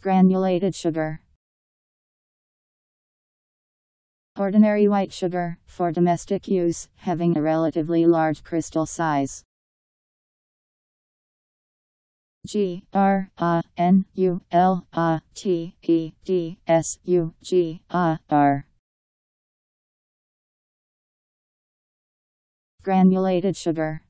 Granulated sugar. Ordinary white sugar, for domestic use, having a relatively large crystal size. G R A N U L A T E D S U G A R Granulated sugar